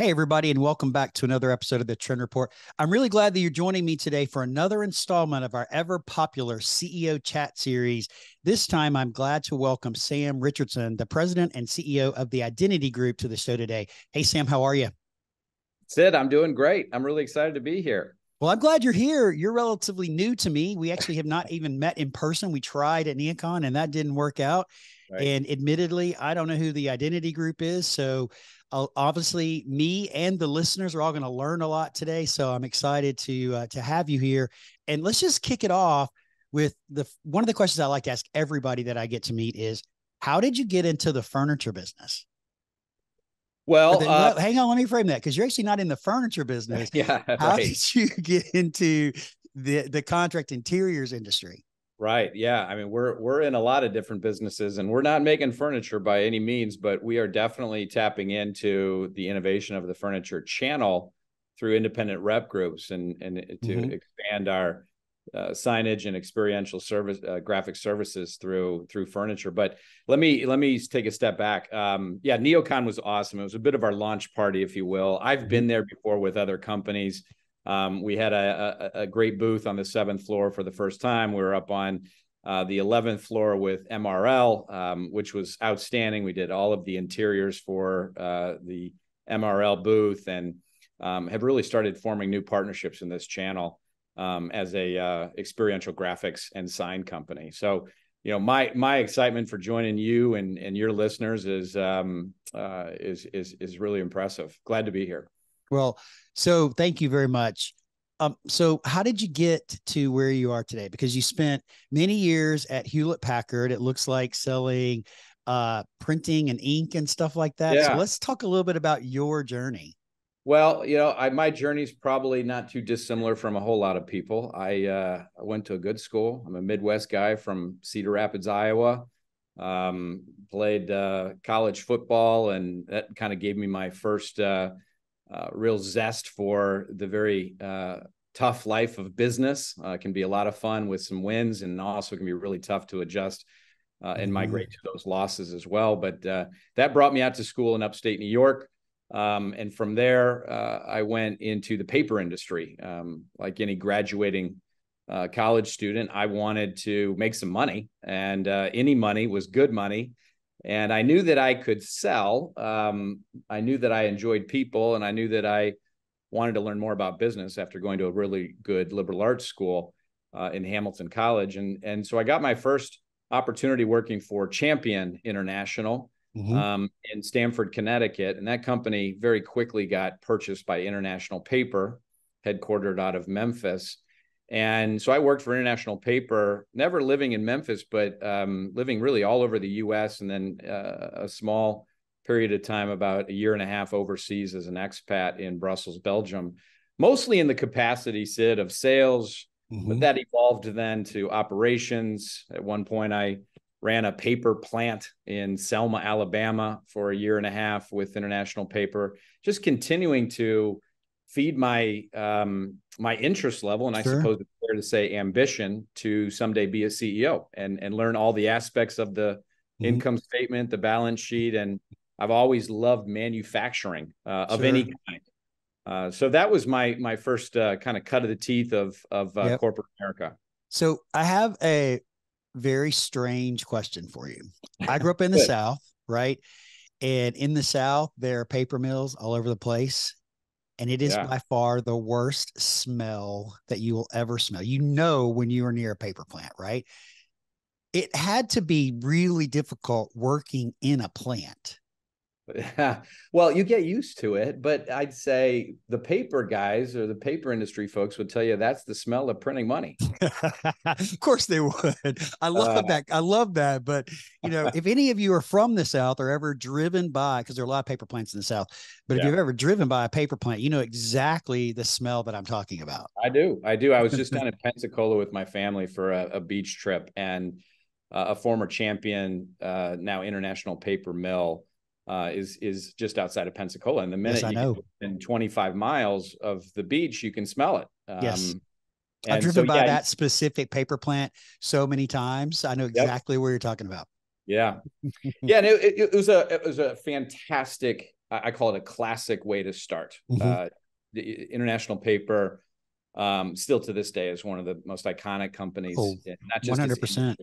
Hey, everybody, and welcome back to another episode of the Trend Report. I'm really glad that you're joining me today for another installment of our ever popular CEO chat series. This time, I'm glad to welcome Sam Richardson, the president and CEO of the Identity Group, to the show today. Hey, Sam, how are you? Sid, I'm doing great. I'm really excited to be here. Well, I'm glad you're here. You're relatively new to me. We actually have not even met in person. We tried at NeoCon and that didn't work out. Right. And admittedly, I don't know who the identity group is. So obviously me and the listeners are all going to learn a lot today so i'm excited to uh, to have you here. And let's just kick it off with the one of the questions i like to ask everybody that i get to meet is how did you get into the furniture business? Well, then, uh, hang on let me frame that because you're actually not in the furniture business. Yeah how right. did you get into the the contract interiors industry Right. Yeah. I mean, we're we're in a lot of different businesses and we're not making furniture by any means, but we are definitely tapping into the innovation of the furniture channel through independent rep groups and and to mm-hmm. expand our uh, signage and experiential service uh, graphic services through through furniture. But let me let me take a step back. Um, yeah, NeoCon was awesome. It was a bit of our launch party, if you will. I've mm-hmm. been there before with other companies. Um, we had a, a, a, great booth on the seventh floor for the first time. We were up on uh, the 11th floor with MRL, um, which was outstanding. We did all of the interiors for uh, the MRL booth and um, have really started forming new partnerships in this channel um, as a uh, experiential graphics and sign company. So, you know, my my excitement for joining you and and your listeners is um, uh, is is is really impressive. Glad to be here. Well, so thank you very much. Um, so how did you get to where you are today? Because you spent many years at Hewlett Packard. It looks like selling uh, printing and ink and stuff like that. Yeah. So let's talk a little bit about your journey. Well, you know, I, my journey is probably not too dissimilar from a whole lot of people. I, uh, I went to a good school. I'm a Midwest guy from Cedar Rapids, Iowa. Um, played uh, college football, and that kind of gave me my first uh, uh, real zest for the very uh, tough life of business. Uh, can be a lot of fun with some wins, and also can be really tough to adjust uh, and mm-hmm. migrate to those losses as well. But uh, that brought me out to school in upstate New York. Um, and from there, uh, I went into the paper industry. Um, like any graduating college student, I wanted to make some money, and any money was good money and I knew that I could sell. Um, I knew that I enjoyed people, and I knew that I wanted to learn more about business after going to a really good liberal arts school uh, in Hamilton College, and and so I got my first opportunity working for Champion International mm-hmm. um, in Stamford, Connecticut, and that company very quickly got purchased by International Paper, headquartered out of Memphis. And so I worked for International Paper, never living in Memphis, but um, living really all over the U.S. and then uh, a small period of time, about a year and a half overseas as an expat in Brussels, Belgium, mostly in the capacity, Sid, of sales. Mm-hmm. But that evolved then to operations. At one point, I ran a paper plant in Selma, Alabama for a year and a half with International Paper, just continuing to feed my um, my interest level, and sure. I suppose it's fair to say ambition to someday be a CEO and and learn all the aspects of the mm-hmm. income statement, the balance sheet, and I've always loved manufacturing uh, of sure. any kind. Uh, so that was my my first uh, kind of cut of the teeth of of uh, yep. corporate America. So I have a very strange question for you. I grew up in the South, right? And in the South, there are paper mills all over the place and it is yeah. by far the worst smell that you will ever smell. You know when you are near a paper plant, right? It had to be really difficult working in a plant. Well, you get used to it, but I'd say the paper guys or the paper industry folks would tell you that's the smell of printing money. of course they would. I love uh, that. I love that. But you know, if any of you are from the South or ever driven by, because there are a lot of paper plants in the South, but yeah. if you've ever driven by a paper plant, you know exactly the smell that I'm talking about. I do. I do. I was just down in Pensacola with my family for a, a beach trip and uh, a former champion, uh, now international paper mill uh, is is just outside of Pensacola. And the minute yes, you in 25 miles of the beach, you can smell it. Um, yes. I've driven so, by yeah, that specific paper plant so many times. I know exactly yep. where you're talking about. Yeah, yeah, and it, it, it, was a it was a fantastic I call it a classic way to start. Mm-hmm. Uh, the international paper, um, still to this day, is one of the most iconic companies. Oh, not just 100%.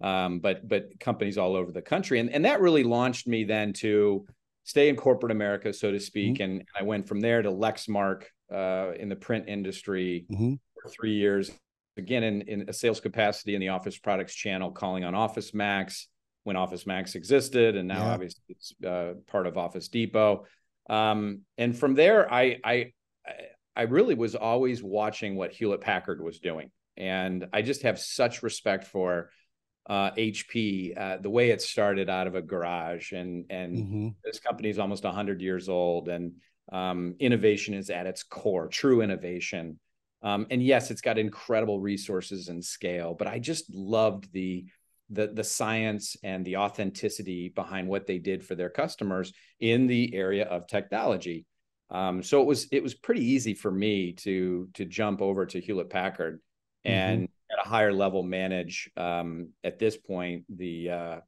Um, but but companies all over the country, and and that really launched me then to stay in corporate America, so to speak. Mm-hmm. And I went from there to Lexmark uh, in the print industry mm-hmm. for three years. Again, in, in a sales capacity in the office products channel, calling on Office Max when Office Max existed, and now yeah. obviously it's uh, part of Office Depot. Um, and from there, I, I I really was always watching what Hewlett Packard was doing, and I just have such respect for uh, HP, uh, the way it started out of a garage, and and mm-hmm. this company is almost hundred years old, and um, innovation is at its core, true innovation. Um, and yes, it's got incredible resources and scale, but I just loved the the the science and the authenticity behind what they did for their customers in the area of technology. Um, so it was it was pretty easy for me to to jump over to Hewlett Packard mm-hmm. and higher level manage um, at this point the uh,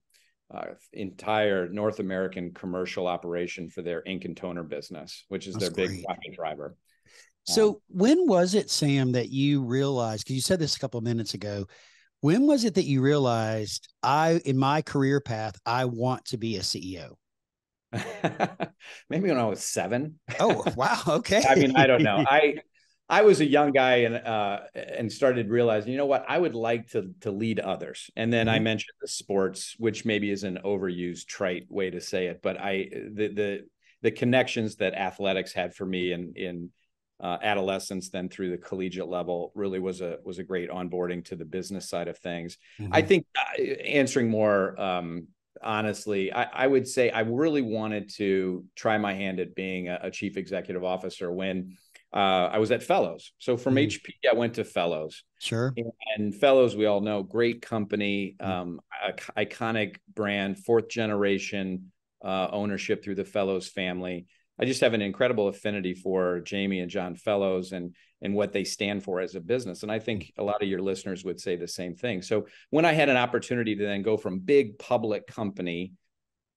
uh, entire North American commercial operation for their ink and toner business, which is That's their great. big profit driver. So um, when was it, Sam, that you realized? Because you said this a couple of minutes ago. When was it that you realized I, in my career path, I want to be a CEO? Maybe when I was seven. Oh wow! Okay. I mean, I don't know. I I was a young guy and uh, and started realizing, you know what, I would like to to lead others. And then mm-hmm. I mentioned the sports, which maybe is an overused, trite way to say it, but I the the the connections that athletics had for me in in uh, adolescence, then through the collegiate level, really was a was a great onboarding to the business side of things. Mm-hmm. I think uh, answering more um, honestly, I, I, would say I really wanted to try my hand at being a, a chief executive officer when uh, I was at Fellowes. So from mm. Mm-hmm. HP, I went to Fellowes. Sure. And, and Fellowes, we all know, great company, mm. um, iconic brand, fourth generation uh, ownership through the Fellowes family. I just have an incredible affinity for Jamie and John Fellowes and and what they stand for as a business. And I think a lot of your listeners would say the same thing. So when I had an opportunity to then go from big public company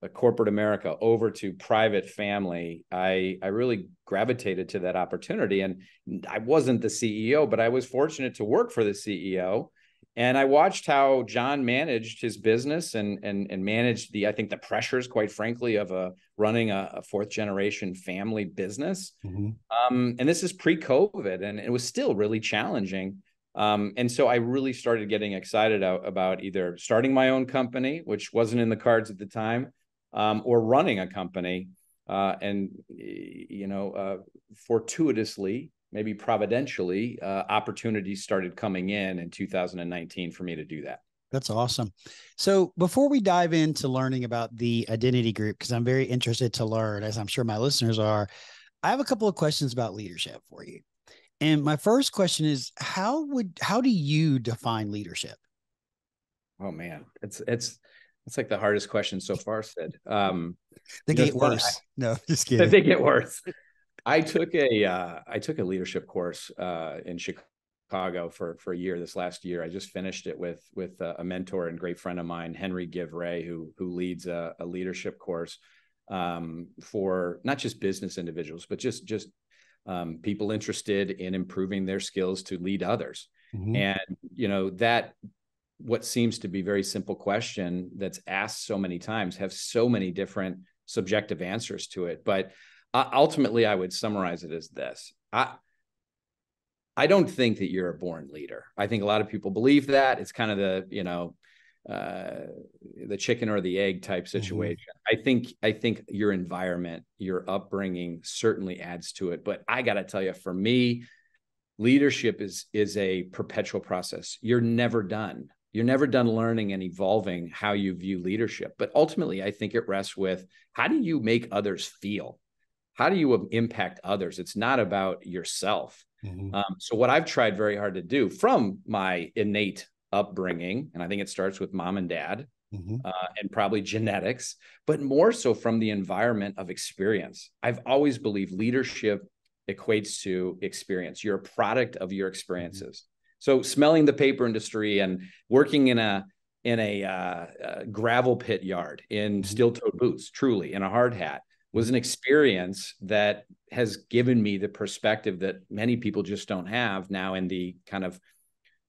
corporate America over to private family, I I really gravitated to that opportunity. And I wasn't the CEO, but I was fortunate to work for the CEO. And I watched how John managed his business and and and managed the I think the pressures, quite frankly, of a running a, a fourth generation family business. Mm-hmm. Um, and this is pre-COVID, and it was still really challenging. Um, and so I really started getting excited about either starting my own company, which wasn't in the cards at the time, um, or running a company. Uh, and you know, uh, fortuitously, maybe providentially, uh, opportunities started coming in in 2019 for me to do that. That's awesome. So before we dive into learning about the identity group, because I'm very interested to learn, as I'm sure my listeners are, I have a couple of questions about leadership for you. And my first question is how would how do you define leadership? Oh man, it's it's that's like the hardest question so far, Sid. Um, they get worse. I, no, just kidding. They get worse. I took a uh, I took a leadership course uh, in Chicago for for a year. This last year, I just finished it with with a, mentor and great friend of mine, Henry Givray, who who leads a, a leadership course um, for not just business individuals, but just just um, people interested in improving their skills to lead others. Mm-hmm. And you know that what seems to be very simple question that's asked so many times have so many different subjective answers to it. But uh, ultimately i would summarize it as this. I i don't think that you're a born leader. I think a lot of people believe that. It's kind of the you know uh, the chicken or the egg type mm-hmm. situation. Mm-hmm. i think i think your environment your upbringing certainly adds to it. But i got to tell you for me leadership is is a perpetual process. You're never done you're never done learning and evolving how you view leadership. But ultimately, I think it rests with how do you make others feel? How do you impact others? It's not about yourself. Mm-hmm. Um, so, what I've tried very hard to do from my innate upbringing, and I think it starts with mom and dad, mm-hmm. uh, and probably genetics, but more so from the environment of experience. I've always believed leadership equates to experience. You're a product of your mm-hmm. experiences. So smelling the paper industry and working in a in a uh, uh, gravel pit yard in mm-hmm. steel-toed boots, truly in a hard hat, was an experience that has given me the perspective that many people just don't have now in the kind of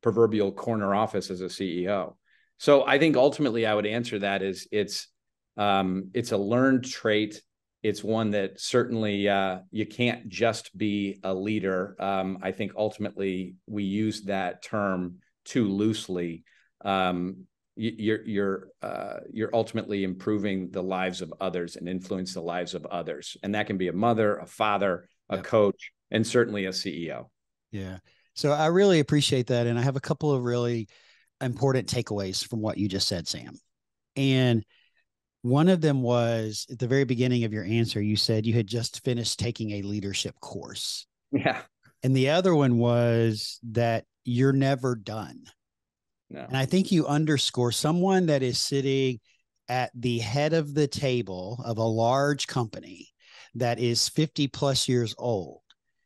proverbial corner office as a CEO. So I think ultimately I would answer that is it's um, it's a learned trait. It's one that certainly uh, you can't just be a leader. Um, I think ultimately we use that term too loosely. Um, you're you're uh, you're ultimately improving the lives of others and influence the lives of others, and that can be a mother, a father, a yep. coach, and certainly a CEO. Yeah. So I really appreciate that, and I have a couple of really important takeaways from what you just said, Sam. And one of them was at the very beginning of your answer, you said you had just finished taking a leadership course. Yeah. And the other one was that you're never done. No. And I think you underscore someone that is sitting at the head of the table of a large company that is 50 plus years old.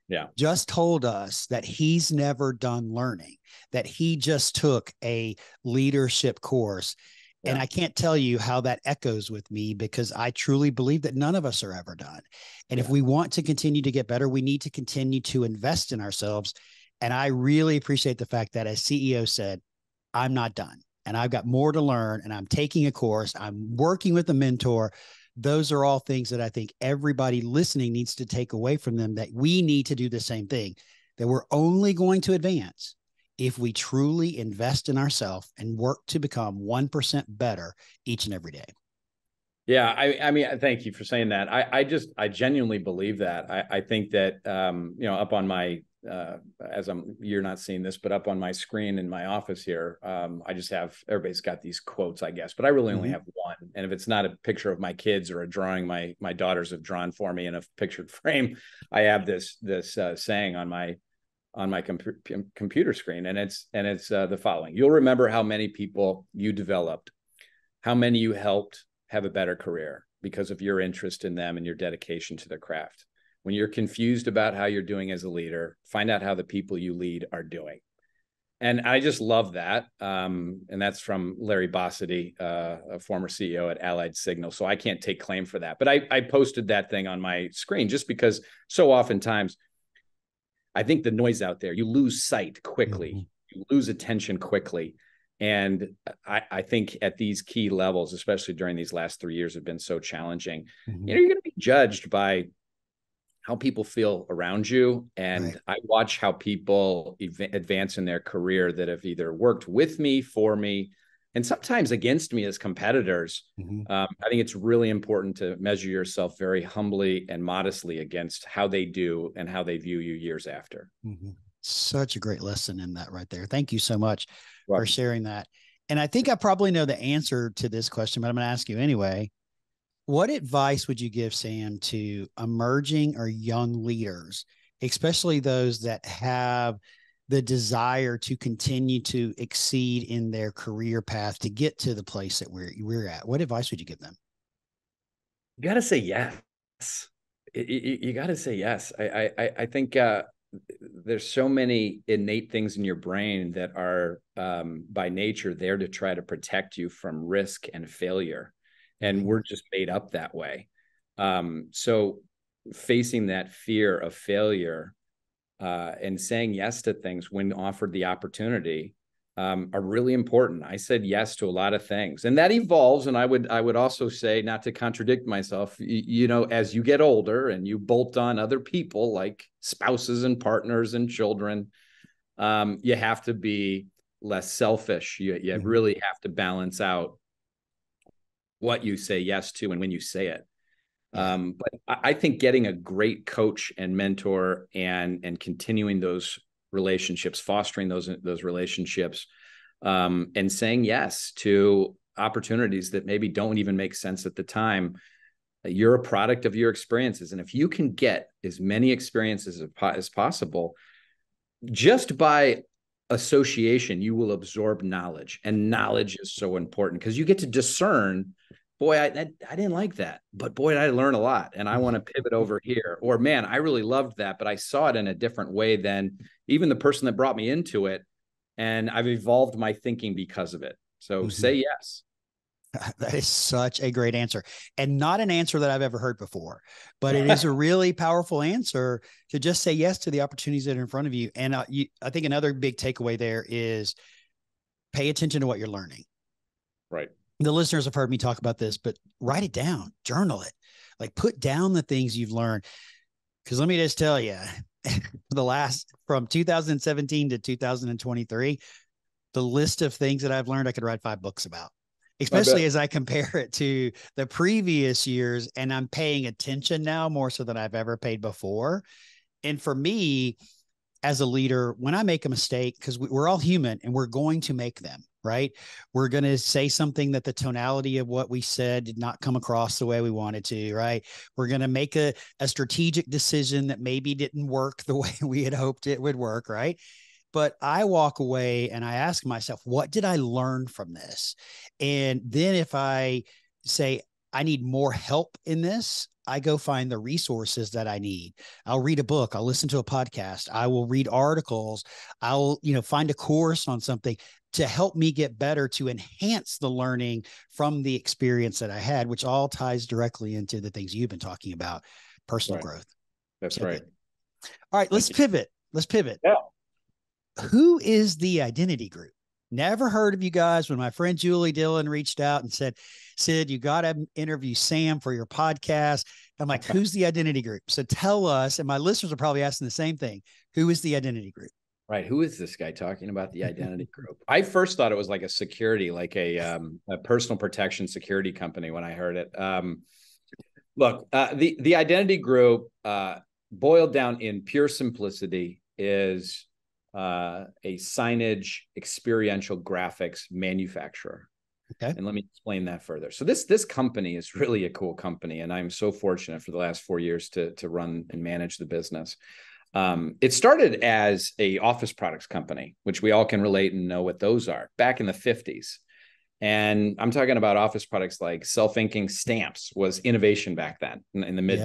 Yeah. Just told us that he's never done learning, that he just took a leadership course. Yeah. And I can't tell you how that echoes with me because I truly believe that none of us are ever done. And yeah. if we want to continue to get better, we need to continue to invest in ourselves. And I really appreciate the fact that, as CEO said, I'm not done and I've got more to learn and I'm taking a course, I'm working with a mentor. Those are all things that I think everybody listening needs to take away from them that we need to do the same thing, that we're only going to advance if we truly invest in ourselves and work to become 1% better each and every day. Yeah, I, I mean, thank you for saying that. I, I just, I genuinely believe that. I, I think that, um, you know, up on my uh, as I'm you're not seeing this, but up on my screen in my office here, um, I just have everybody's got these quotes, I guess, but I really only mm-hmm. have one. And if it's not a picture of my kids or a drawing my my daughters have drawn for me in a pictured frame, I have this this uh, saying on my on my com- computer screen, and it's and it's uh, the following: You'll remember how many people you developed, how many you helped have a better career because of your interest in them and your dedication to their craft when you're confused about how you're doing as a leader, find out how the people you lead are doing. And I just love that. Um, and that's from Larry Bossidy, uh, a former CEO at Allied Signal. So I can't take claim for that. But I, I posted that thing on my screen just because so oftentimes I think the noise out there, you lose sight quickly, mm-hmm. you lose attention quickly. And I, I, think at these key levels, especially during these last three years, have been so challenging. Mm-hmm. You know, you're going to be judged by how people feel around you and right. i watch how people ev- advance in their career that have either worked with me for me and sometimes against me as competitors mm-hmm. um, i think it's really important to measure yourself very humbly and modestly against how they do and how they view you years after. Mm-hmm. such a great lesson in that right there. Thank you so much for sharing that. And i think i probably know the answer to this question but i'm going to ask you anyway. What advice would you give, Sam, to emerging or young leaders, especially those that have the desire to continue to exceed in their career path to get to the place that we're we're at? What advice would you give them? You got to say yes. You, you got to say yes. I I I think uh, there's so many innate things in your brain that are um, by nature there to try to protect you from risk and failure and we're just made up that way um, so facing that fear of failure uh, and saying yes to things when offered the opportunity um, are really important. I said yes to a lot of things, and that evolves. And I would I would also say, not to contradict myself, you, you know, as you get older and you bolt on other people like spouses and partners and children, um, you have to be less selfish. You you mm-hmm. really have to balance out what you say yes to and when you say it. Um, but I, think getting a great coach and mentor and and continuing those relationships, fostering those those relationships, um, and saying yes to opportunities that maybe don't even make sense at the time. You're a product of your experiences, and if you can get as many experiences as, as possible, just by association, you will absorb knowledge, and knowledge is so important because you get to discern boy, I, I, I didn't like that, but boy, I learned a lot, and I want to pivot over here. Or man, I really loved that, but I saw it in a different way than even the person that brought me into it, and I've evolved my thinking because of it. So mm-hmm. say yes. That is such a great answer and not an answer that I've ever heard before, but it is a really powerful answer to just say yes to the opportunities that are in front of you. And uh, you, I think another big takeaway there is pay attention to what you're learning. Right. The listeners have heard me talk about this, but write it down, journal it, like put down the things you've learned. Cause let me just tell you, the last from 2017 to 2023, the list of things that I've learned, I could write five books about especially I as I compare it to the previous years. And I'm paying attention now more so than I've ever paid before. And for me, as a leader, when I make a mistake, because we're all human and we're going to make them, right? We're going to say something that the tonality of what we said did not come across the way we wanted to, right? We're going to make a, a strategic decision that maybe didn't work the way we had hoped it would work, right? but I walk away and I ask myself, what did I learn from this? And then if I say, I need more help in this, I go find the resources that I need. I'll read a book, I'll listen to a podcast, I will read articles, I'll, you know, find a course on something to help me get better to enhance the learning from the experience that I had, which all ties directly into the things you've been talking about, personal right. growth. That's so right. All right, let's pivot. Let's pivot. Yeah who is the identity group? Never heard of you guys. When my friend Julie Dillon reached out and said, Sid, you got to interview Sam for your podcast. I'm like, who's the identity group? So tell us, and my listeners are probably asking the same thing. Who is the identity group? Right. Who is this guy talking about the identity group? I first thought it was like a security, like a, um, a personal protection security company when I heard it. Um, look, uh, the the identity group, uh, boiled down in pure simplicity, is uh, a signage experiential graphics manufacturer. Okay. And let me explain that further. So this this company is really a cool company, and I'm so fortunate for the last four years to to run and manage the business. Um, it started as a office products company, which we all can relate and know what those are. Back in the 50s, and I'm talking about office products like self-inking stamps was innovation back then in, in the mid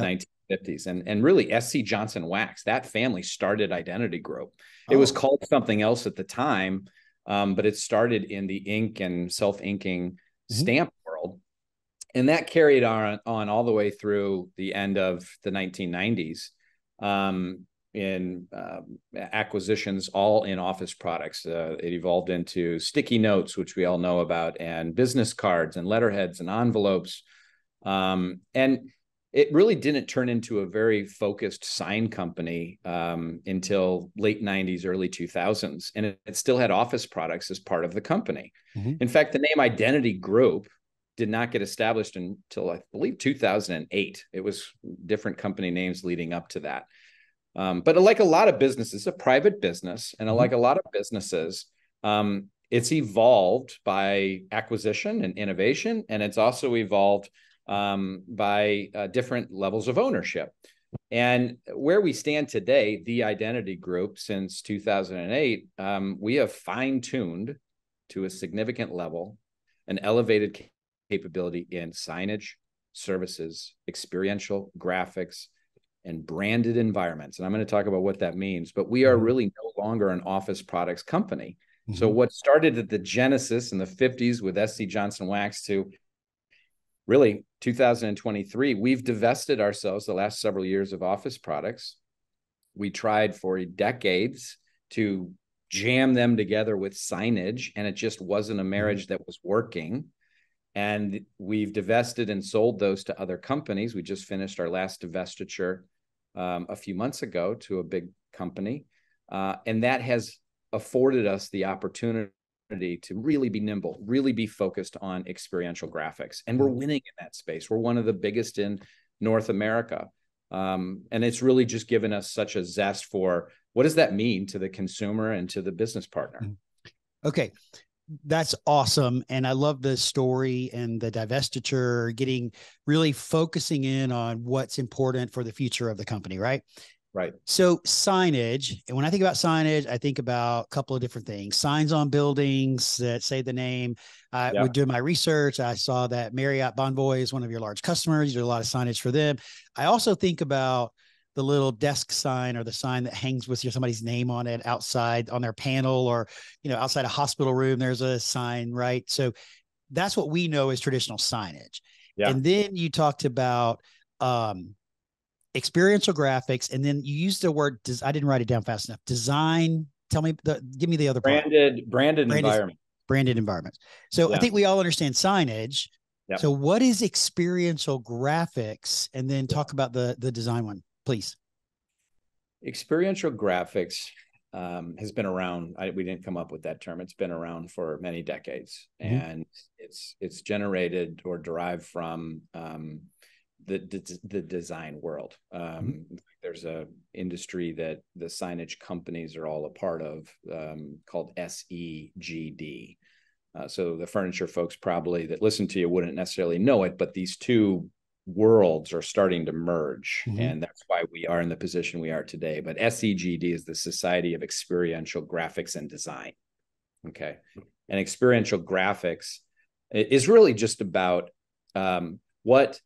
1950s, and and really SC Johnson Wax that family started Identity Group it was oh. called something else at the time, um, but it started in the ink and self inking mm-hmm. stamp world. And that carried on, on all the way through the end of the 1990s um, in uh, acquisitions, all in office products. Uh, it evolved into sticky notes, which we all know about, and business cards and letterheads and envelopes. Um, and it really didn't turn into a very focused sign company um, until late 90s early 2000s and it, it, still had office products as part of the company mm-hmm. in fact the name identity group did not get established until i believe 2008 it was different company names leading up to that um, but like a lot of businesses a private business and mm-hmm. like a lot of businesses um, it's evolved by acquisition and innovation and it's also evolved um, by uh, different levels of ownership. And where we stand today, the identity group since 2008, um, we have fine tuned to a significant level an elevated capability in signage, services, experiential graphics, and branded environments. And I'm going to talk about what that means, but we are mm-hmm. really no longer an office products company. Mm-hmm. So, what started at the genesis in the 50s with SC Johnson Wax to really 2023, we've divested ourselves the last several years of office products. We tried for decades to jam them together with signage, and it just wasn't a mm-hmm. marriage that was working. And we've divested and sold those to other companies. We just finished our last divestiture um, a few months ago to a big company. Uh, and that has afforded us the opportunity to really be nimble, really be focused on experiential graphics. And we're mm-hmm. winning in that space. We're one of the biggest in North America. Um, and it's really just given us such a zest for what does that mean to the consumer and to the business partner? Mm-hmm. Okay. That's awesome. And I love the story and the divestiture, getting really focusing in on what's important for the future of the company, right? Right. So signage, and when I think about signage, I think about a couple of different things. Signs on buildings that say the name. I yeah. would do my research. I saw that Marriott Bonvoy is one of your large customers. You do a lot of signage for them. I also think about the little desk sign or the sign that hangs with your somebody's name on it outside on their panel or you know outside a hospital room there's a sign right so that's what we know as traditional signage. Yeah. And then you talked about um, experiential graphics, and then you used the word. Des- I didn't write it down fast enough. Design. Tell me the. Give me the other part. branded branded, Branded- environment. Branded environments. So I think we all understand signage. Yep. So what is experiential graphics? And then talk about the the design one, please. Experiential graphics um, has been around. I, we didn't come up with that term. It's been around for many decades, Mhm. and it's it's generated or derived from um, the, the design world. Um, There's a industry that the signage companies are all a part of um, called SEGD. Uh, so the furniture folks probably that listen to you wouldn't necessarily know it, but these two worlds are starting to merge, Mhm. and that's why we are in the position we are today. But SEGD is the Society of Experiential Graphics and Design. Okay, and experiential graphics is really just about um, what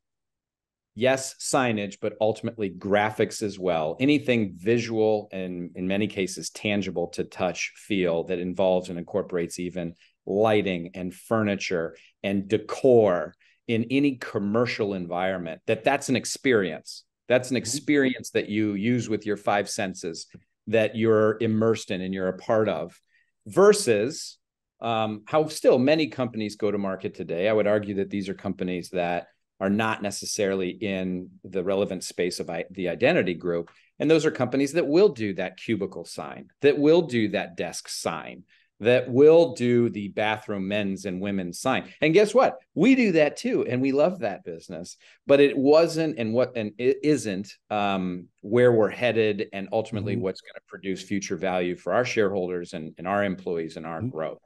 yes signage but ultimately graphics as well. Anything visual and in many cases tangible to touch feel that involves and incorporates even lighting and furniture and decor in any commercial environment that that's an experience. That's an experience that you use with your five senses that you're immersed in and you're a part of versus um, how still many companies go to market today. I would argue that these are companies that are not necessarily in the relevant space of I- the identity group and those are companies that will do that cubicle sign that will do that desk sign that will do the bathroom men's and women's sign. And guess what? We do that too, and we love that business. But it wasn't, and what, and it isn't um, where we're headed, and ultimately Mhm. what's going to produce future value for our shareholders and, and our employees and our Mhm. growth.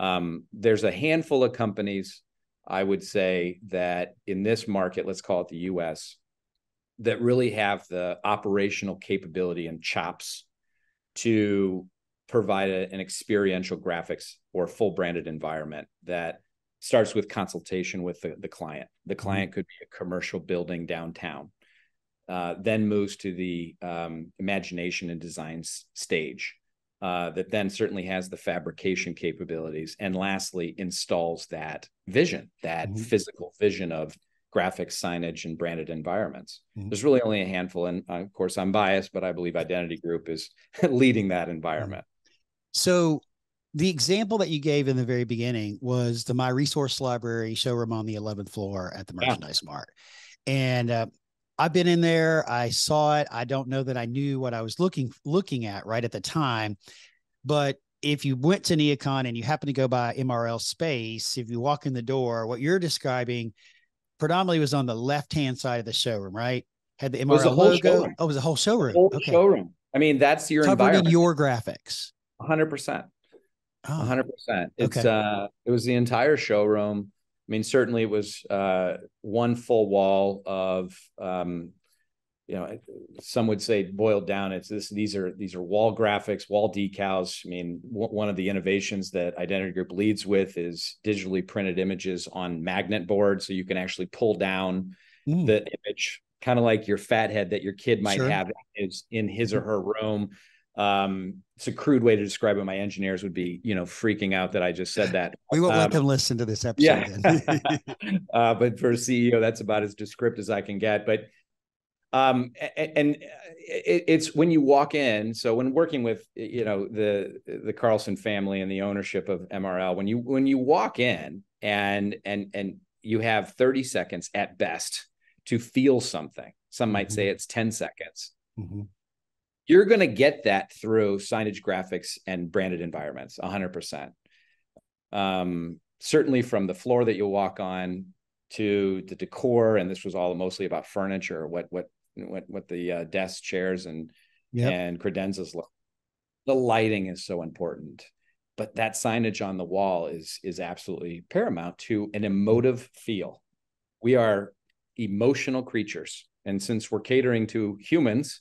Um, there's a handful of companies, I would say, that in this market, let's call it the U.S., that really have the operational capability and chops to provide a, an experiential graphics or full branded environment that starts with consultation with the, the client. The client could be a commercial building downtown, uh, then moves to the um, imagination and design stage. Uh, that then certainly has the fabrication capabilities, and lastly installs that vision, that Mhm. physical vision of graphics, signage, and branded environments. Mhm. There's really only a handful, and uh, of course I'm biased, but I believe Identity Group is leading that environment. So the example that you gave in the very beginning was the My Resource Library showroom on the 11th floor at the Yeah. Merchandise Mart. And uh, I've been in there. I saw it. I don't know that I knew what I was looking looking at right at the time, but if you went to Neocon and you happen to go by MRL space, if you walk in the door, what you're describing predominantly was on the left hand side of the showroom, right? Had the was the MRL whole logo. showroom. Oh, it was a whole showroom. Whole okay. showroom. I mean, that's your Covered environment. your graphics. 100%. Oh, 100%. It's okay. uh it was the entire showroom. I mean, certainly it was uh one full wall of um you know, some would say boiled down. It's this. These are these are wall graphics, wall decals. I mean, w- one of the innovations that Identity Group leads with is digitally printed images on magnet boards, so you can actually pull down Mm. the image, kind of like your fat head that your kid might Sure. Have is in his or her room. Um, it's a crude way to describe it. My engineers would be, you know, freaking out that I just said that. We won't Um, let them listen to this episode. yeah. then. uh, but for a CEO, that's about as descriptive as I can get. But um, a- and it, it's when you walk in. So when working with you know the the Carlson family and the ownership of MRL, when you when you walk in and and and you have 30 seconds at best to feel something. Some might Mhm. say it's 10 seconds Mhm. You're going to get that through signage graphics and branded environments 100% um, certainly from the floor that you'll walk on to the decor and this was all mostly about furniture what what what what the uh, desks chairs and Yep. and credenzas look the lighting is so important but that signage on the wall is is absolutely paramount to an emotive feel we are emotional creatures and since we're catering to humans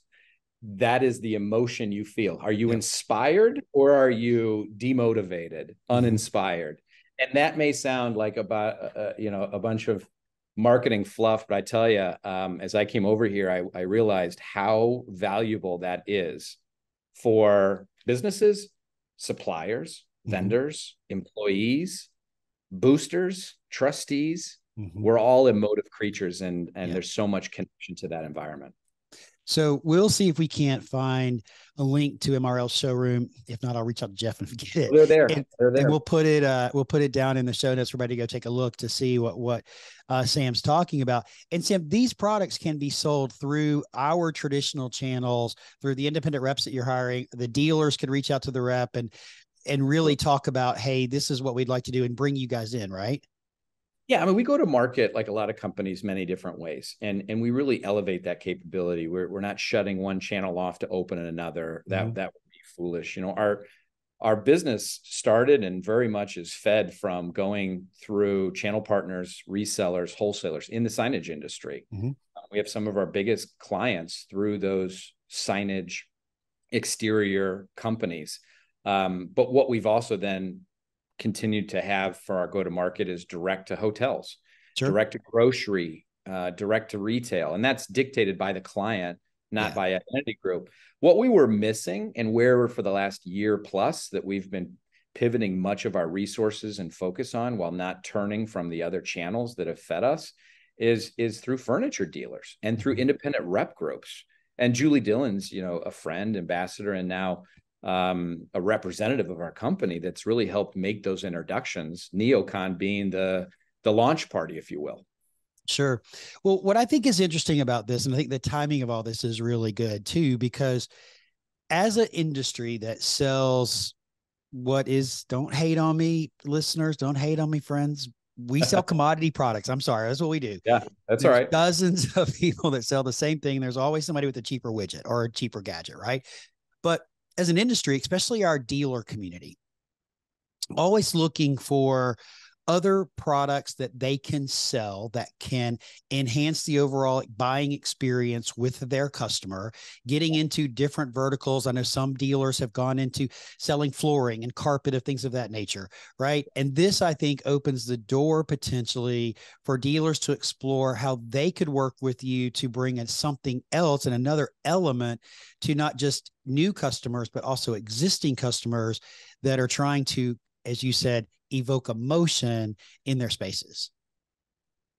that is the emotion you feel are you Yep. inspired or are you demotivated Mm-hmm. uninspired and that may sound like about uh, uh, you know a bunch of marketing fluff but i tell you um, as i came over here I, I realized how valuable that is for businesses suppliers Mhm. vendors employees boosters, trustees, mm-hmm. we're all emotive creatures and and yeah. there's so much connection to that environment. So we'll see if we can't find a link to MRL showroom. If not, I'll reach out to Jeff and get it. They're there. And, They're there. And we'll put it. Uh, we'll put it down in the show notes for everybody to go take a look to see what what uh, Sam's talking about. And Sam, these products can be sold through our traditional channels, through the independent reps that you're hiring. The dealers could reach out to the rep and and really talk about, hey, this is what we'd like to do, and bring you guys in, right? Yeah, I mean, we go to market like a lot of companies many different ways, and and we really elevate that capability. We're we're not shutting one channel off to open another. That mm-hmm. that would be foolish. You know, our our business started and very much is fed from going through channel partners, resellers, wholesalers in the signage industry. Mm-hmm. Uh, we have some of our biggest clients through those signage exterior companies. Um, but what we've also then continued to have for our go to market is direct to hotels, sure. direct to grocery, uh, direct to retail. And that's dictated by the client, not yeah. by identity group. What we were missing and where for the last year plus that we've been pivoting much of our resources and focus on while not turning from the other channels that have fed us is is through furniture dealers and through mm-hmm. independent rep groups and julie dillon's you know a friend ambassador and now um, a representative of our company that's really helped make those introductions. Neocon being the the launch party, if you will. Sure. Well, what I think is interesting about this, and I think the timing of all this is really good too, because as an industry that sells what is don't hate on me, listeners, don't hate on me, friends. We sell commodity products. I'm sorry, that's what we do. Yeah, that's There's all right. Dozens of people that sell the same thing. There's always somebody with a cheaper widget or a cheaper gadget, right? But as an industry, especially our dealer community, always looking for other products that they can sell that can enhance the overall buying experience with their customer, getting into different verticals. I know some dealers have gone into selling flooring and carpet of things of that nature, right? And this, I think, opens the door potentially for dealers to explore how they could work with you to bring in something else and another element to not just new customers, but also existing customers that are trying to, as you said, evoke emotion in their spaces?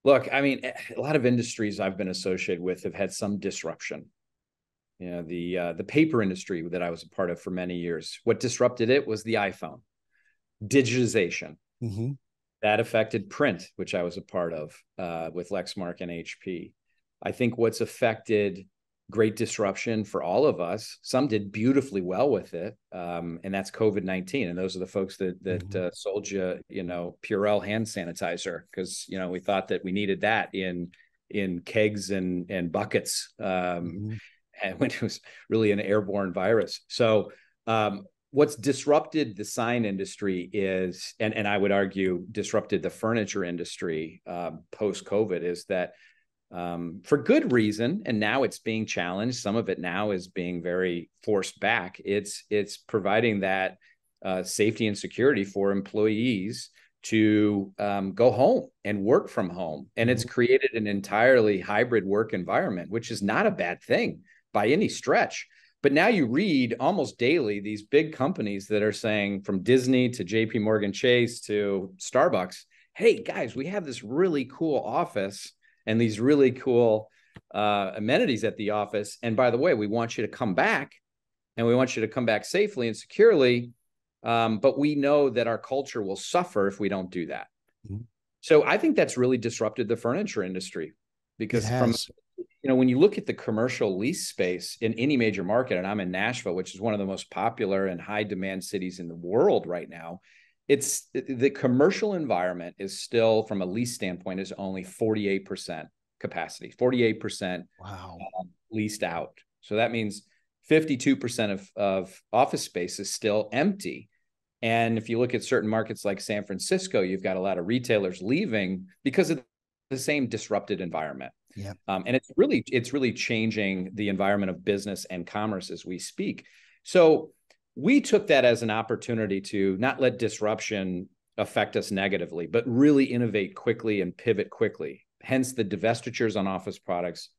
Look, I mean, a lot of industries I've been associated with have had some disruption. You know, the uh, the paper industry that I was a part of for many years. What disrupted it was the iPhone, digitization. Mm-hmm. That affected print, which I was a part of uh, with Lexmark and HP. I think what's affected great disruption for all of us. Some did beautifully well with it, um, and that's COVID nineteen. And those are the folks that that mm-hmm. uh, sold you, you know, Purell hand sanitizer because you know we thought that we needed that in in kegs and and buckets, um, mm-hmm. and when it was really an airborne virus. So. Um, what's disrupted the sign industry is, and and I would argue disrupted the furniture industry um, post COVID is that um, for good reason. And now it's being challenged. Some of it now is being very forced back. It's it's providing that uh, safety and security for employees to um, go home and work from home. And it's mm-hmm. created an entirely hybrid work environment, which is not a bad thing by any stretch. But now you read almost daily these big companies that are saying from Disney to JP Morgan Chase to Starbucks, hey guys, we have this really cool office and these really cool uh, amenities at the office. And by the way, we want you to come back and we want you to come back safely and securely. Um, but we know that our culture will suffer if we don't do that. Mm-hmm. So I think that's really disrupted the furniture industry because from you know when you look at the commercial lease space in any major market, and I'm in Nashville, which is one of the most popular and high demand cities in the world right now, it's the commercial environment is still from a lease standpoint is only 48% capacity 48% wow. um, leased out. So that means 52% of, of office space is still empty. And if you look at certain markets like san francisco you've got a lot of retailers leaving because of the same disrupted environment. Yeah um, and it's really it's really changing the environment of business and commerce as we speak. So we took that as an opportunity to not let disruption affect us negatively, but really innovate quickly and pivot quickly. Hence the divestitures on office products,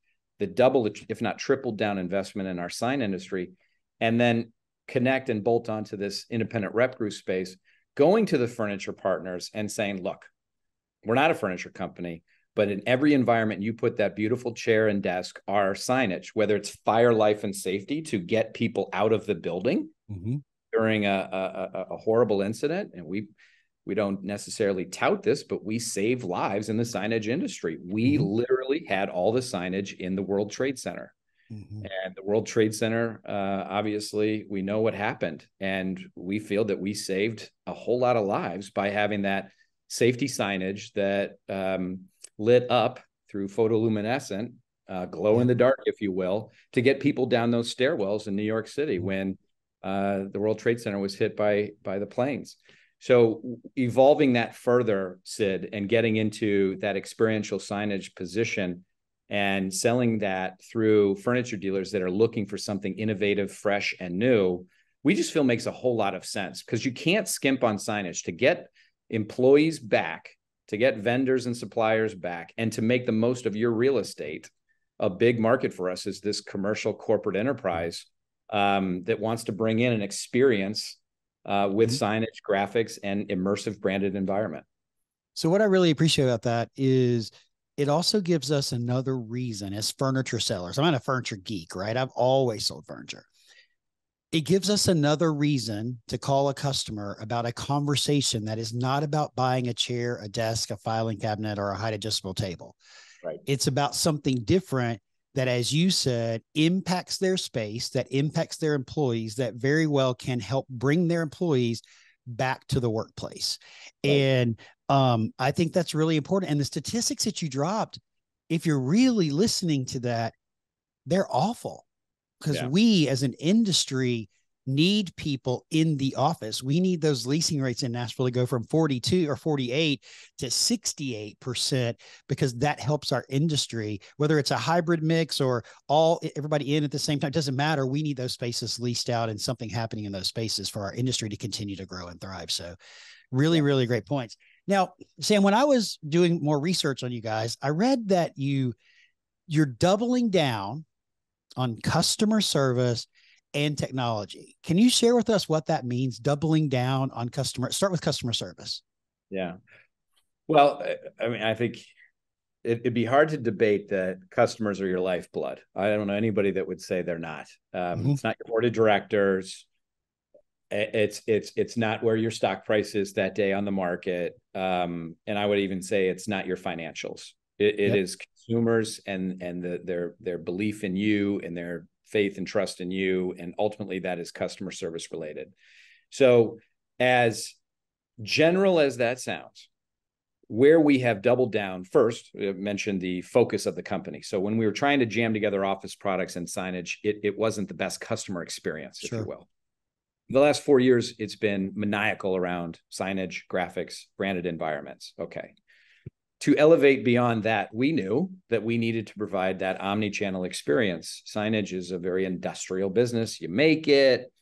the double, if not triple down investment in our sign industry, and then connect and bolt onto this independent rep group space going to the furniture partners and saying, look, we're not a furniture company, but in every environment you put that beautiful chair and desk are signage, whether it's fire, life, and safety to get people out of the building mm-hmm. during a, a, a horrible incident. And we we don't necessarily tout this, but we save lives in the signage industry. We mm-hmm. literally had all the signage in the World Trade Center. Mm-hmm. And the World Trade Center, uh, obviously, we know what happened. And we feel that we saved a whole lot of lives by having that safety signage that um, lit up through photoluminescent, uh, glow in the dark, if you will, to get people down those stairwells in New York City mm-hmm. when uh, the World Trade Center was hit by by the planes. So evolving that further, Sid, and getting into that experiential signage position and selling that through furniture dealers that are looking for something innovative, fresh, and new, we just feel makes a whole lot of sense because you can't skimp on signage to get employees back, to get vendors and suppliers back, and to make the most of your real estate. A big market for us is this commercial corporate enterprise um, that wants to bring in an experience uh, with mm-hmm. signage, graphics, and immersive branded environment. So, what I really appreciate about that is it also gives us another reason as furniture sellers. I'm not a furniture geek, right? I've always sold furniture. It gives us another reason to call a customer about a conversation that is not about buying a chair, a desk, a filing cabinet, or a height adjustable table. Right. It's about something different that, as you said, impacts their space, that impacts their employees, that very well can help bring their employees back to the workplace. Right. And um, I think that's really important. And the statistics that you dropped, if you're really listening to that, they're awful because yeah. we as an industry need people in the office. We need those leasing rates in Nashville to go from 42 or 48 to 68% because that helps our industry, whether it's a hybrid mix or all everybody in at the same time, doesn't matter. We need those spaces leased out and something happening in those spaces for our industry to continue to grow and thrive. So really, really great points. Now, Sam, when I was doing more research on you guys, I read that you you're doubling down on customer service and technology. Can you share with us what that means, doubling down on customer? Start with customer service. Yeah. Well, I mean, I think it, would be hard to debate that customers are your lifeblood. I don't know anybody that would say they're not. Um, mm-hmm. It's not your board of directors. It's it's it's not where your stock price is that day on the market, um, and I would even say it's not your financials. It, it yep. is consumers and and the, their their belief in you and their faith and trust in you. And ultimately, that is customer service related. So, as general as that sounds, where we have doubled down first mentioned the focus of the company so when we were trying to jam together office products and signage it, it wasn't the best customer experience if you will the last four years it's been maniacal around signage graphics branded environments okay to elevate beyond that, we knew that we needed to provide that omni-channel experience. Signage is a very industrial business. You make it,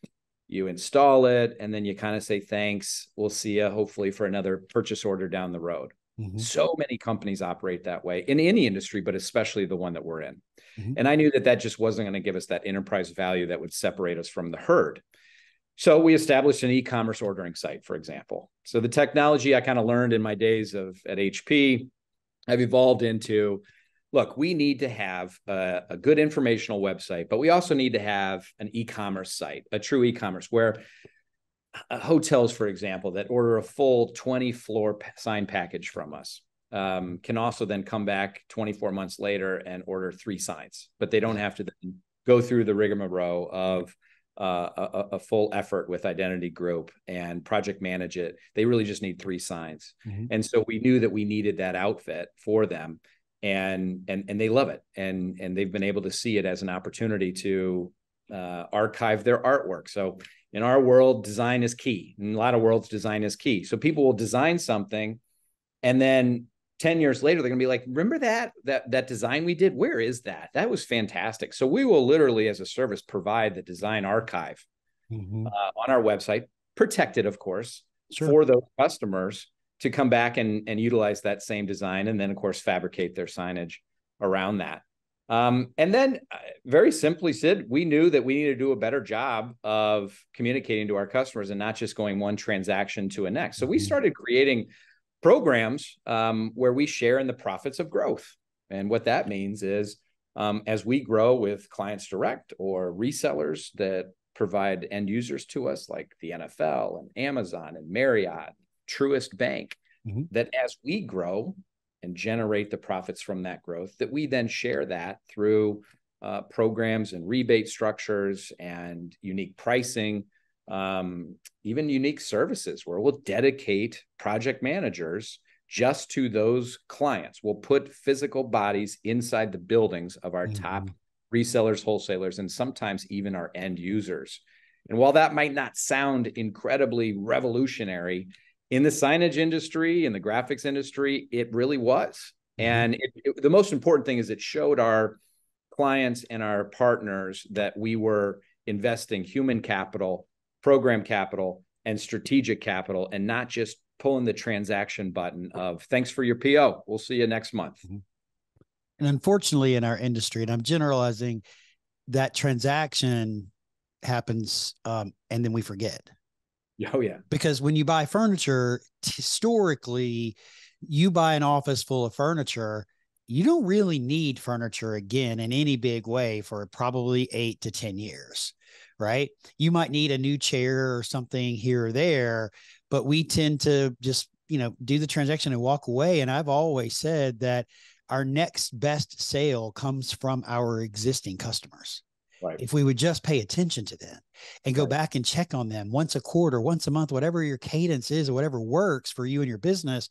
you install it, and then you kind of say thanks. We'll see you hopefully for another purchase order down the road. Mm-hmm. So many companies operate that way in any industry, but especially the one that we're in. Mm-hmm. And I knew that that just wasn't going to give us that enterprise value that would separate us from the herd. So we established an e-commerce ordering site, for example. So the technology I kind of learned in my days of at HP have evolved into look, we need to have a, a, good informational website, but we also need to have an e-commerce site, a true e-commerce where uh, hotels, for example, that order a full 20 floor sign package from us um, can also then come back 24 months later and order three signs, but they don't have to go through the rigmarole of uh, a, a, full effort with identity group and project manage it. They really just need three signs. Mm-hmm. And so we knew that we needed that outfit for them and and and they love it and and they've been able to see it as an opportunity to uh, archive their artwork. So in our world, design is key. In a lot of worlds, design is key. So people will design something and then 10 years later they're going to be like remember that that that design we did where is that that was fantastic so we will literally as a service provide the design archive mm-hmm. uh, on our website protected of course sure. for those customers to come back and and utilize that same design and then of course fabricate their signage around that Um, and then, uh, very simply said, we knew that we needed to do a better job of communicating to our customers and not just going one transaction to a next. So we mm-hmm. started creating programs um, where we share in the profits of growth. And what that means is, um, as we grow with clients direct or resellers that provide end users to us, like the NFL and Amazon and Marriott, Truist Bank, mm-hmm. that as we grow, and generate the profits from that growth that we then share that through uh, programs and rebate structures and unique pricing um, even unique services where we'll dedicate project managers just to those clients we'll put physical bodies inside the buildings of our mm-hmm. top resellers wholesalers and sometimes even our end users and while that might not sound incredibly revolutionary in the signage industry, in the graphics industry, it really was. Mm-hmm. And it, it, the most important thing is it showed our clients and our partners that we were investing human capital, program capital, and strategic capital, and not just pulling the transaction button of thanks for your PO. We'll see you next month. Mm-hmm. And unfortunately, in our industry, and I'm generalizing, that transaction happens um, and then we forget. Oh yeah. Because when you buy furniture, historically, you buy an office full of furniture, you don't really need furniture again in any big way for probably 8 to 10 years, right? You might need a new chair or something here or there, but we tend to just, you know, do the transaction and walk away and I've always said that our next best sale comes from our existing customers. Right. If we would just pay attention to them and go right. back and check on them once a quarter, once a month, whatever your cadence is or whatever works for you and your business,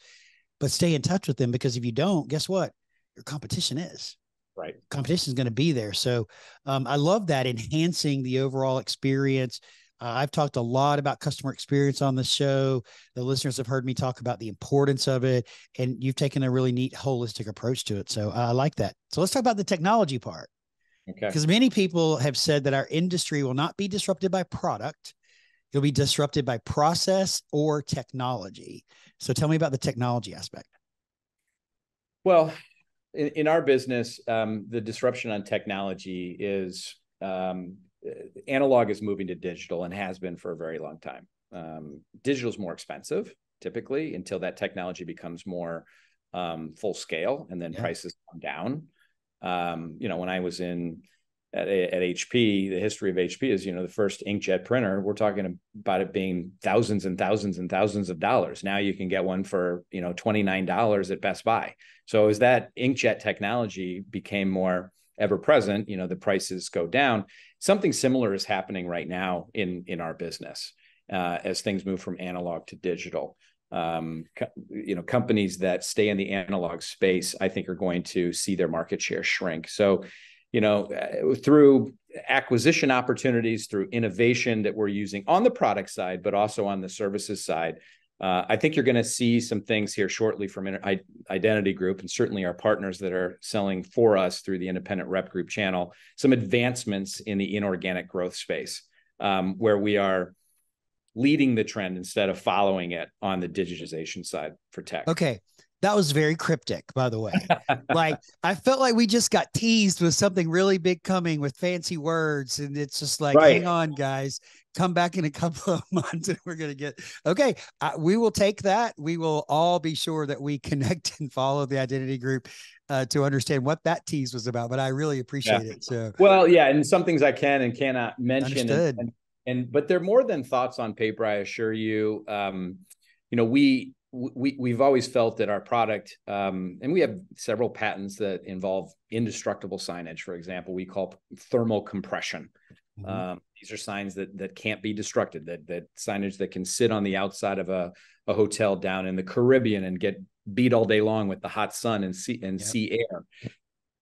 but stay in touch with them because if you don't, guess what? Your competition is. Right. Competition is going to be there. So um, I love that enhancing the overall experience. Uh, I've talked a lot about customer experience on the show. The listeners have heard me talk about the importance of it, and you've taken a really neat holistic approach to it. So I like that. So let's talk about the technology part. Okay. Because many people have said that our industry will not be disrupted by product, it'll be disrupted by process or technology. So tell me about the technology aspect. Well, in, in our business, um, the disruption on technology is um, analog is moving to digital and has been for a very long time. Um, digital is more expensive typically until that technology becomes more um, full scale and then yeah. prices come down um, you know, when I was in at, at HP, the history of HP is, you know, the first inkjet printer. We're talking about it being thousands and thousands and thousands of dollars. Now you can get one for, you know, $29 at Best Buy. So as that inkjet technology became more ever present, you know, the prices go down. Something similar is happening right now in in our business uh, as things move from analog to digital um, co- you know companies that stay in the analog space i think are going to see their market share shrink so you know uh, through acquisition opportunities through innovation that we're using on the product side but also on the services side uh, i think you're going to see some things here shortly from I- identity group and certainly our partners that are selling for us through the independent rep group channel some advancements in the inorganic growth space um, where we are leading the trend instead of following it on the digitization side for tech. Okay. That was very cryptic, by the way. like I felt like we just got teased with something really big coming with fancy words. And it's just like, right. hang on, guys, come back in a couple of months and we're going to get, okay, uh, we will take that. We will all be sure that we connect and follow the identity group uh, to understand what that tease was about. But I really appreciate yeah. it. So, well, yeah. And some things I can and cannot mention. And, and, and but they're more than thoughts on paper i assure you um, you know we we we've always felt that our product um, and we have several patents that involve indestructible signage for example we call thermal compression mm-hmm. um, these are signs that that can't be destructed that that signage that can sit on the outside of a, a hotel down in the caribbean and get beat all day long with the hot sun and sea and yep. sea air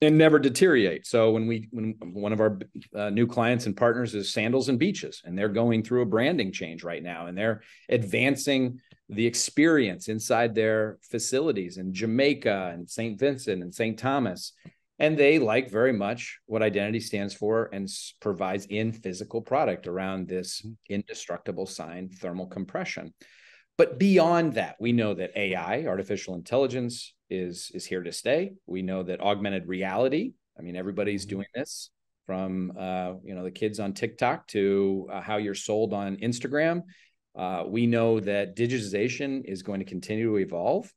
and never deteriorate. So when we when one of our uh, new clients and partners is Sandals and Beaches, and they're going through a branding change right now, and they're advancing the experience inside their facilities in Jamaica and St. Vincent and St. Thomas. And they like very much what identity stands for and provides in physical product around this mm-hmm. indestructible sign thermal compression. But beyond that, we know that AI, artificial intelligence, is is here to stay. We know that augmented reality I mean, everybody's mm-hmm. doing this from uh, you know the kids on TikTok to uh, how you're sold on Instagram. Uh, we know that digitization is going to continue to evolve,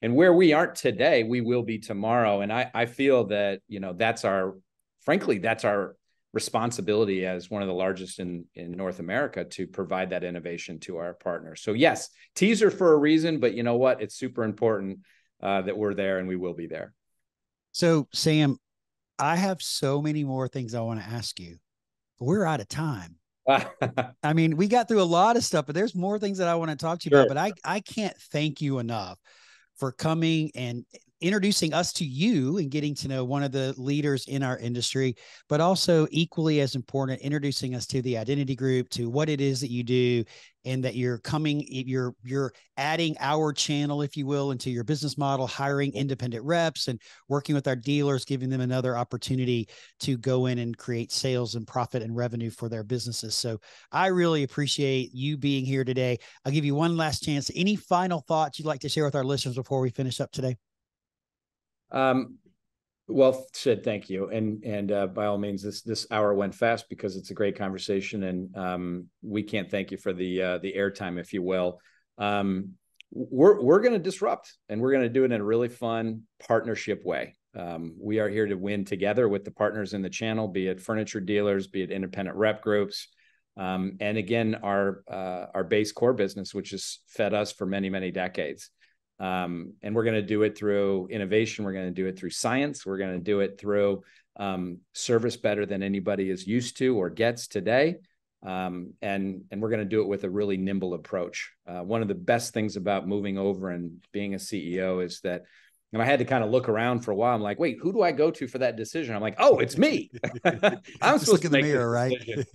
and where we aren't today, we will be tomorrow. And I I feel that you know that's our frankly that's our responsibility as one of the largest in in North America to provide that innovation to our partners. So yes, teaser for a reason, but you know what? It's super important uh, that we're there and we will be there. So Sam, I have so many more things I want to ask you. But we're out of time. I mean, we got through a lot of stuff, but there's more things that I want to talk to you sure. about. But I I can't thank you enough for coming and introducing us to you and getting to know one of the leaders in our industry, but also equally as important, introducing us to the identity group, to what it is that you do, and that you're coming, you're you're adding our channel, if you will, into your business model, hiring independent reps and working with our dealers, giving them another opportunity to go in and create sales and profit and revenue for their businesses. So I really appreciate you being here today. I'll give you one last chance. Any final thoughts you'd like to share with our listeners before we finish up today? Um, well, Sid, thank you, and and uh, by all means, this this hour went fast because it's a great conversation, and um, we can't thank you for the uh, the airtime, if you will. Um, we're we're going to disrupt, and we're going to do it in a really fun partnership way. Um, we are here to win together with the partners in the channel, be it furniture dealers, be it independent rep groups, um, and again, our uh, our base core business, which has fed us for many many decades. Um, and we're going to do it through innovation. We're going to do it through science. We're going to do it through um, service better than anybody is used to or gets today. Um, and and we're going to do it with a really nimble approach. Uh, one of the best things about moving over and being a CEO is that and I had to kind of look around for a while. I'm like, wait, who do I go to for that decision? I'm like, oh, it's me. I'm Just supposed to make the mirror, right?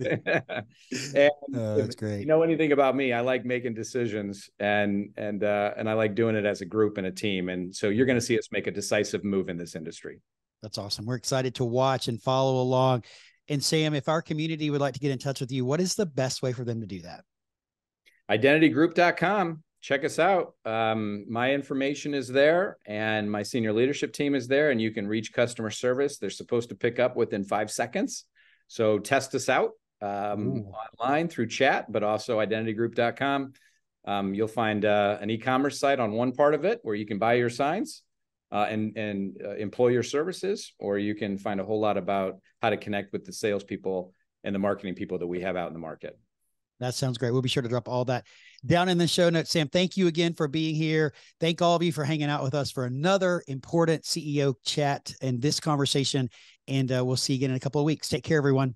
and oh, that's great. You know anything about me? I like making decisions, and and uh, and I like doing it as a group and a team. And so you're going to see us make a decisive move in this industry. That's awesome. We're excited to watch and follow along. And Sam, if our community would like to get in touch with you, what is the best way for them to do that? Identitygroup.com check us out. Um, my information is there and my senior leadership team is there, and you can reach customer service. They're supposed to pick up within five seconds. So test us out um, online through chat, but also identitygroup.com. Um, you'll find uh, an e-commerce site on one part of it where you can buy your signs uh, and and uh, employ your services, or you can find a whole lot about how to connect with the salespeople and the marketing people that we have out in the market. That sounds great. We'll be sure to drop all that down in the show notes. Sam, thank you again for being here. Thank all of you for hanging out with us for another important CEO chat and this conversation. And uh, we'll see you again in a couple of weeks. Take care, everyone.